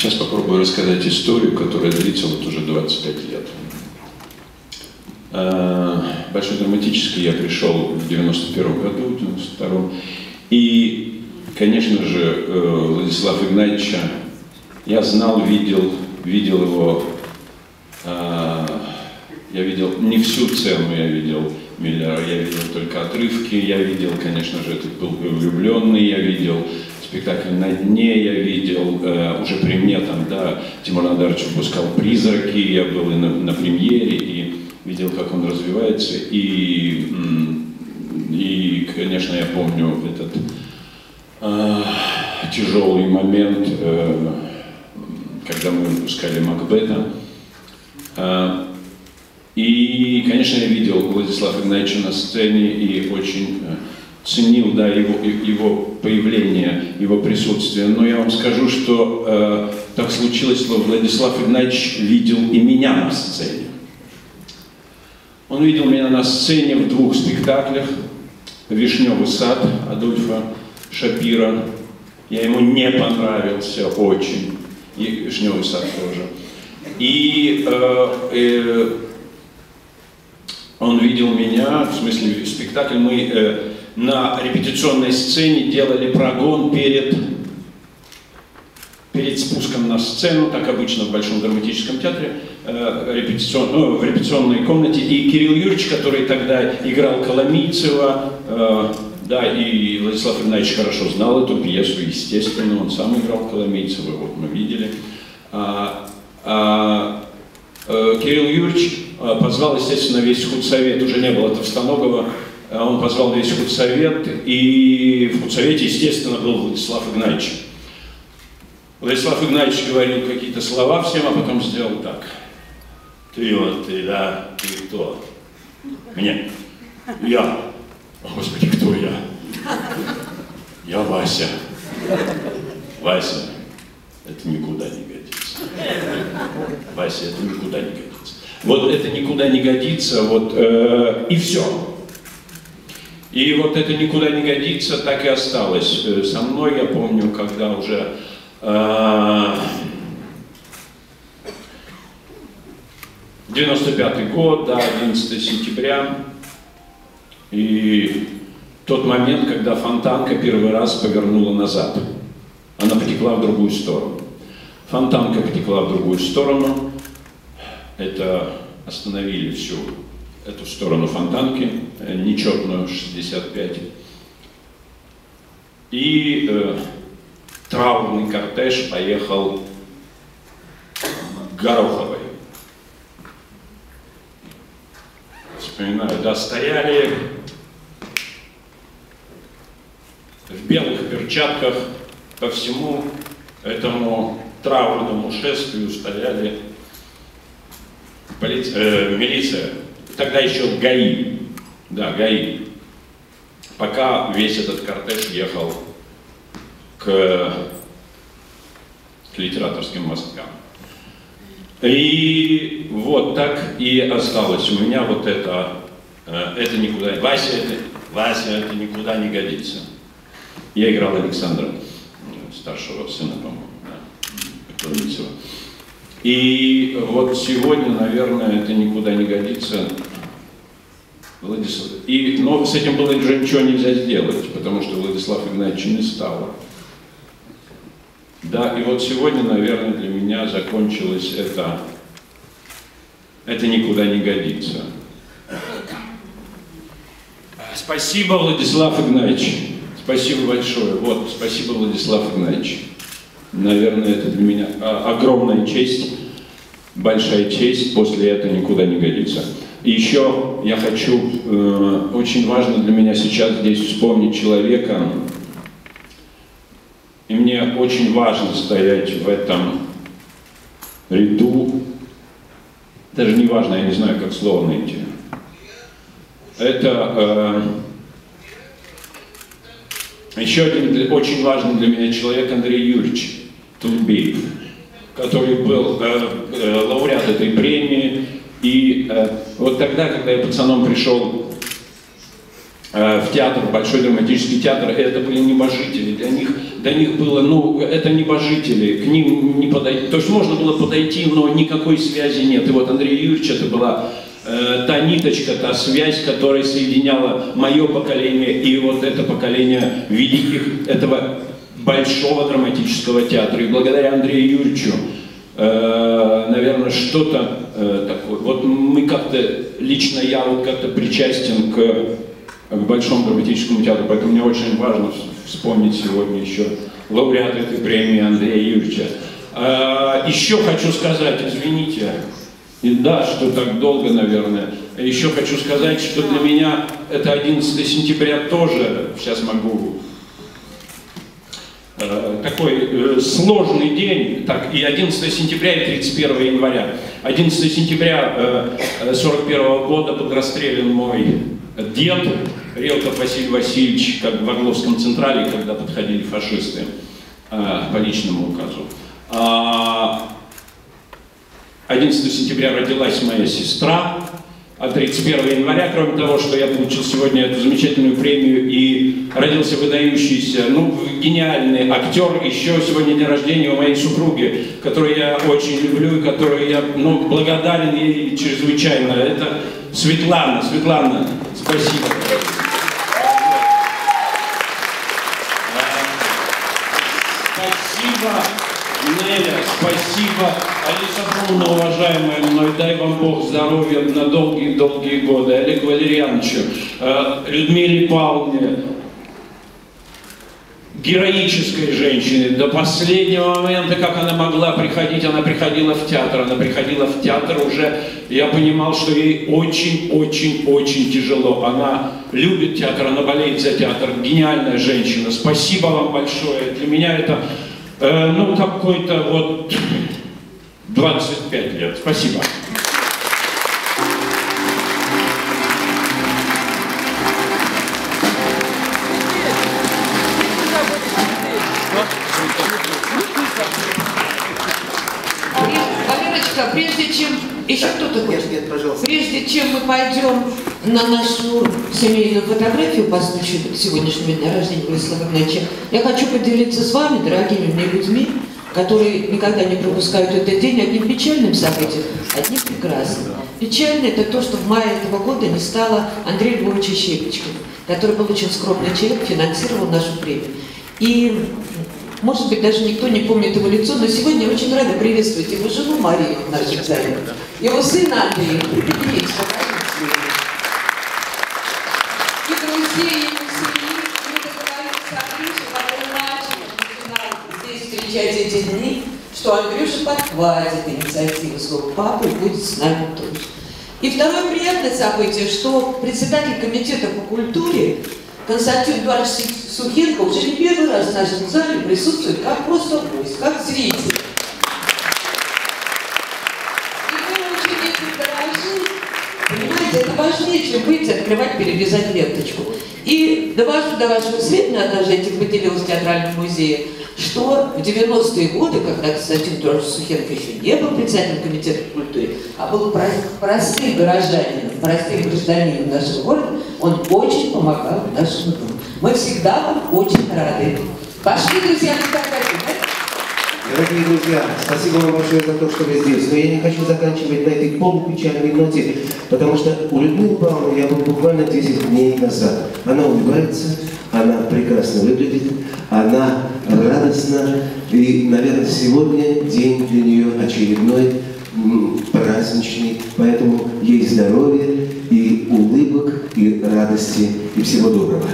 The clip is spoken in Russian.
Сейчас попробую рассказать историю, которая длится вот уже 25 лет. Э, Большой драматический я пришел в 91 году, в 92 И, конечно же, э, Владислав Игнатьевича я знал, видел, видел его, э, я видел не всю цену, я видел Миллера, я видел только отрывки, я видел, конечно же, этот был влюбленный, я видел спектакль «На дне», я видел э, уже при мне там, да, Тимур Надарович выпускал «Призраки», я был и на, на премьере, и видел, как он развивается, и, и конечно, я помню этот э, тяжелый момент, э, когда мы выпускали Макбета. Э, и, конечно, я видел Владислава Игнатьевича на сцене и очень э, ценил да, его, его появление, его присутствие. Но я вам скажу, что э, так случилось, что Владислав Игнатьевич видел и меня на сцене. Он видел меня на сцене в двух спектаклях. «Вишневый сад» Адольфа Шапира. Я ему не понравился очень. И «Вишневый сад» тоже. И э, э, он видел меня, в смысле спектакль мы э, на репетиционной сцене делали прогон перед, перед спуском на сцену, так обычно в Большом драматическом театре, э, репетицион, ну, в репетиционной комнате. И Кирилл Юрьевич, который тогда играл Коломийцева, э, да, и Владислав Игнатьевич хорошо знал эту пьесу, естественно, он сам играл Коломийцева, вот мы видели. А, а, э, Кирилл Юрьевич э, позвал, естественно, весь худсовет, уже не было Товстоногова, он позвал весь худсовет, и в худсовете, естественно, был Владислав Игнатьевич. Владислав Игнатьевич говорил какие-то слова всем, а потом сделал так. Ты вот, ты, да, ты кто? Мне. Я. Господи, кто я? Я Вася. Вася, это никуда не годится. Вася, это никуда не годится. Вот это никуда не годится, вот, э, и все. И вот это никуда не годится, так и осталось э, со мной. Я помню, когда уже э, 95 год, да, 11 сентября, и тот момент, когда фонтанка первый раз повернула назад. Она потекла в другую сторону. Фонтанка потекла в другую сторону. Это остановили всю эту сторону фонтанки, э, нечетную 65. И э, траурный кортеж поехал к Гороховой. Вспоминаю, да, стояли в белых перчатках по всему этому траурному шествию стояли полиция, э, милиция тогда еще ГАИ, да, ГАИ, пока весь этот кортеж ехал к, к литераторским мосткам. И вот так и осталось у меня вот это, э, это никуда, Вася это, Вася это никуда не годится. Я играл Александра, старшего сына, по-моему, да, И вот сегодня, наверное, это никуда не годится. Владислав. И, но с этим было уже ничего нельзя сделать, потому что Владислав Игнатьевич не стало. Да, и вот сегодня, наверное, для меня закончилось это, это никуда не годится. Спасибо, Владислав Игнатьевич. Спасибо большое. Вот, спасибо, Владислав Игнатьевич. Наверное, это для меня а, огромная честь, большая честь. После этого никуда не годится. И еще я хочу, э, очень важно для меня сейчас здесь вспомнить человека, и мне очень важно стоять в этом ряду, даже не важно, я не знаю, как слово найти. Это э, еще один очень важный для меня человек Андрей Юрьевич Тутбеев, который был э, э, лауреат этой премии, и э, вот тогда, когда я пацаном пришел э, в театр, Большой драматический театр, это были небожители. Для них до них было, ну, это небожители, к ним не подойти. То есть можно было подойти, но никакой связи нет. И вот Андрей Юрьевич, это была э, та ниточка, та связь, которая соединяла мое поколение и вот это поколение великих этого большого драматического театра. И благодаря Андрею Юрьевичу, э, наверное, что-то э, такое. Вот мы как-то, лично я вот как-то причастен к, к Большому драматическому театру, поэтому мне очень важно вспомнить сегодня еще лауреата этой премии Андрея Юрьевича. Э, еще хочу сказать, извините, и да, что так долго, наверное. Еще хочу сказать, что для меня это 11 сентября тоже, сейчас могу Э, такой э, сложный день, так, и 11 сентября, и 31 января. 11 сентября 41 э, года был расстрелян мой дед, Релков Василий Васильевич, как в Орловском Централе, когда подходили фашисты по личному указу. 11 а сентября родилась моя сестра, а 31 января, кроме того, что я получил сегодня эту замечательную премию и родился выдающийся, ну, гениальный актер, еще сегодня день рождения у моей супруги, которую я очень люблю и которую я, ну, благодарен ей чрезвычайно. Это Светлана. Светлана, спасибо. Спасибо. Неля, спасибо. Алиса Павловна, уважаемая мной, дай вам Бог здоровья на долгие-долгие годы. Олег Валерьяновичу, э, Людмиле Павловне, героической женщине, до последнего момента, как она могла приходить, она приходила в театр, она приходила в театр уже, я понимал, что ей очень-очень-очень тяжело. Она любит театр, она болеет за театр, гениальная женщина. Спасибо вам большое. Для меня это Э, ну, какой-то вот 25 лет. Спасибо. Валерочка, прежде чем... Еще кто-то хочет? Нет, пожалуйста. Прежде чем мы пойдем на нашу семейную фотографию по случаю сегодняшнего дня рождения Владислава Игнатьевича, я хочу поделиться с вами, дорогими мне людьми, которые никогда не пропускают этот день одним печальным событием, одним прекрасным. Печально это то, что в мае этого года не стало Андрея Львовича Щепочкина, который был очень скромный человек, финансировал нашу премию. И, может быть, даже никто не помнит его лицо, но сегодня я очень рада приветствовать его жену Марию в нашем зале, его сына Андрея. Приберите, встречать эти дни, что Андрюша подхватит инициативу своего папы и будет с нами тоже. И второе приятное событие, что председатель комитета по культуре Константин Эдуардович Сухенко уже не первый раз в нашем зале присутствует как просто гость, как зритель. И мы очень этим Понимаете, это важнее, чем выйти, открывать, перевязать ленточку. И довожу до вашего сведения, однажды этим поделилась в театральном музее, что в 90-е годы, когда Константин Петрович Сухенко еще не был председателем комитета по культуре, а был простым горожанином, простым гражданином нашего города, он очень помогал нашему дому. Мы всегда вам очень рады. Пошли, друзья, на. Дорогие друзья, спасибо вам большое за то, что вы здесь. Но я не хочу заканчивать на этой полупечальной ноте, потому что у Людмилы Павловны я был буквально 10 дней назад. Она улыбается, она прекрасно выглядит, она радостна. И, наверное, сегодня день для нее очередной, праздничный. Поэтому ей здоровья и улыбок, и радости, и всего доброго.